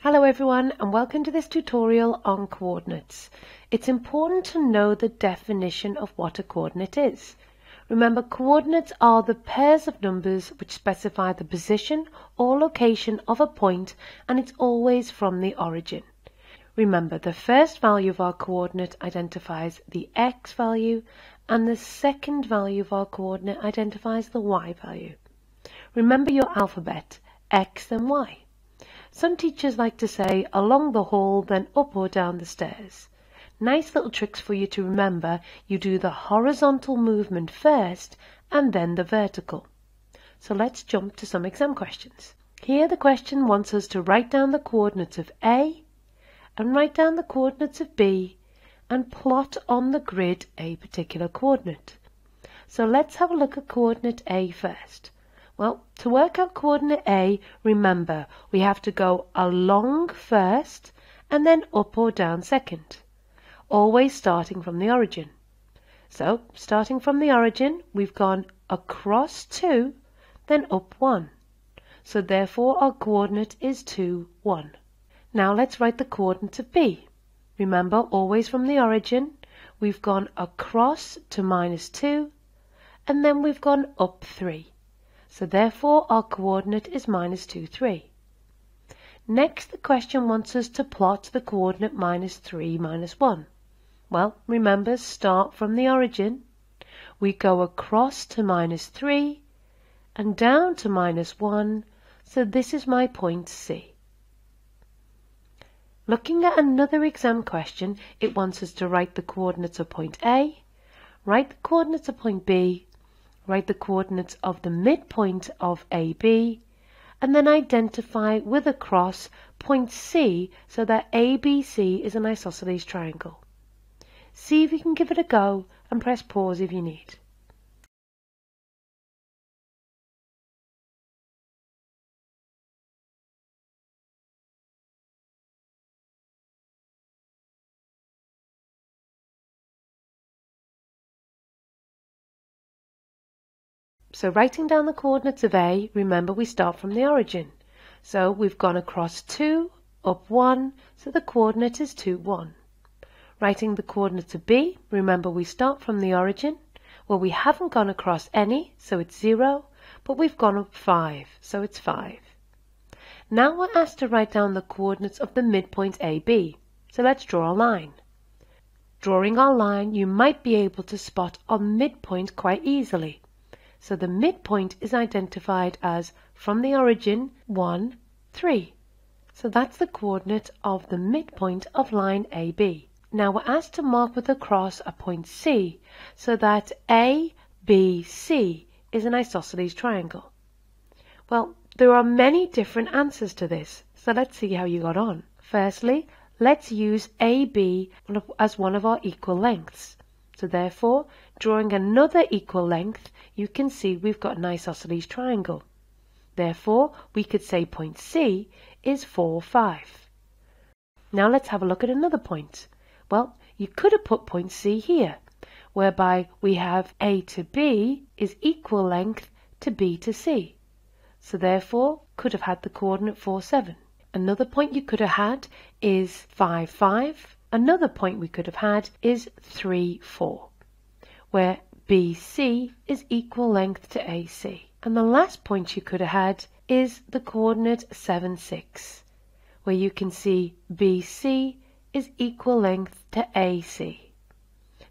Hello everyone and welcome to this tutorial on coordinates. It's important to know the definition of what a coordinate is. Remember coordinates are the pairs of numbers which specify the position or location of a point and it's always from the origin. Remember the first value of our coordinate identifies the x value and the second value of our coordinate identifies the y value. Remember your alphabet, x and y. Some teachers like to say along the hall, then up or down the stairs. Nice little tricks for you to remember. You do the horizontal movement first and then the vertical. So let's jump to some exam questions. Here the question wants us to write down the coordinates of A and write down the coordinates of B and plot on the grid a particular coordinate. So let's have a look at coordinate A first. Well, to work out coordinate A, remember, we have to go along first and then up or down second, always starting from the origin. So, starting from the origin, we've gone across 2, then up 1. So therefore our coordinate is 2, 1. Now let's write the coordinate of B. Remember, always from the origin, we've gone across to minus 2, and then we've gone up 3. So therefore our coordinate is minus 2, 3. Next, the question wants us to plot the coordinate minus 3, minus 1. Well, remember, start from the origin. We go across to minus 3 and down to minus 1. So this is my point C. Looking at another exam question, it wants us to write the coordinates of point A, write the coordinates of point B, write the coordinates of the midpoint of AB, and then identify with a cross point C so that ABC is an isosceles triangle. See if you can give it a go and press pause if you need. So writing down the coordinates of A, remember we start from the origin. So we've gone across 2, up 1, so the coordinate is 2, 1. Writing the coordinates of B, remember we start from the origin. Well, we haven't gone across any, so it's 0, but we've gone up 5, so it's 5. Now we're asked to write down the coordinates of the midpoint AB. So let's draw a line. Drawing our line, you might be able to spot our midpoint quite easily. So the midpoint is identified as from the origin 1, 3. So that's the coordinate of the midpoint of line AB. Now we're asked to mark with a cross a point C so that ABC is an isosceles triangle. Well, there are many different answers to this, so let's see how you got on. Firstly, let's use AB as one of our equal lengths. So therefore, drawing another equal length, you can see we've got an isosceles triangle. Therefore, we could say point C is 4, 5. Now let's have a look at another point. Well, you could have put point C here, whereby we have A to B is equal length to B to C. So therefore, could have had the coordinate 4, 7. Another point you could have had is 5, 5. Another point we could have had is 3, 4, where BC is equal length to AC. And the last point you could have had is the coordinate 7, 6, where you can see BC is equal length to AC.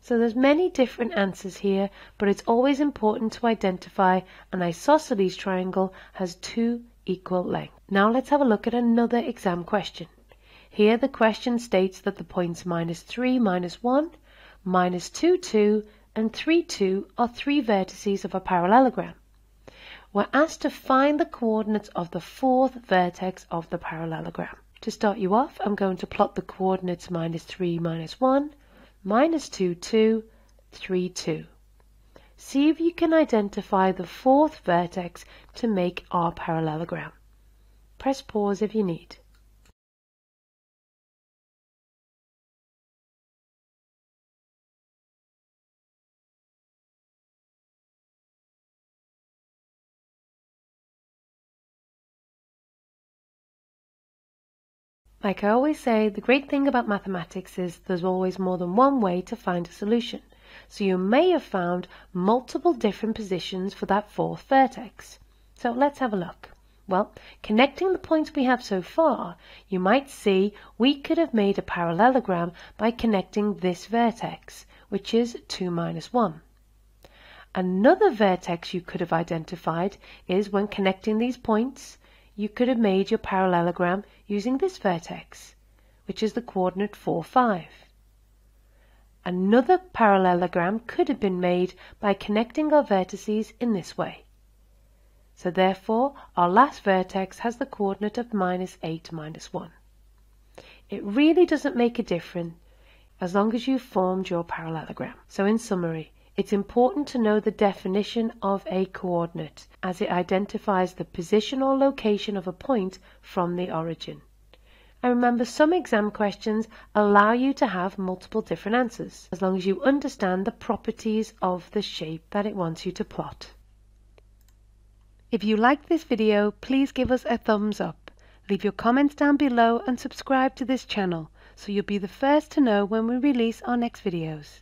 So there's many different answers here, but it's always important to identify an isosceles triangle has two equal lengths. Now let's have a look at another exam question. Here the question states that the points minus 3, minus 1, minus 2, 2, and 3, 2 are three vertices of a parallelogram. We're asked to find the coordinates of the fourth vertex of the parallelogram. To start you off, I'm going to plot the coordinates minus 3, minus 1, minus 2, 2, 3, 2. See if you can identify the fourth vertex to make our parallelogram. Press pause if you need. Like I always say, the great thing about mathematics is there's always more than one way to find a solution. So you may have found multiple different positions for that fourth vertex. So let's have a look. Well, connecting the points we have so far, you might see we could have made a parallelogram by connecting this vertex, which is 2 minus 1. Another vertex you could have identified is when connecting these points, you could have made your parallelogram using this vertex, which is the coordinate 4, 5. Another parallelogram could have been made by connecting our vertices in this way. So therefore, our last vertex has the coordinate of minus 8 minus 1. It really doesn't make a difference as long as you've formed your parallelogram. So in summary, it's important to know the definition of a coordinate as it identifies the position or location of a point from the origin. And remember, some exam questions allow you to have multiple different answers, as long as you understand the properties of the shape that it wants you to plot. If you like this video, please give us a thumbs up. Leave your comments down below and subscribe to this channel so you'll be the first to know when we release our next videos.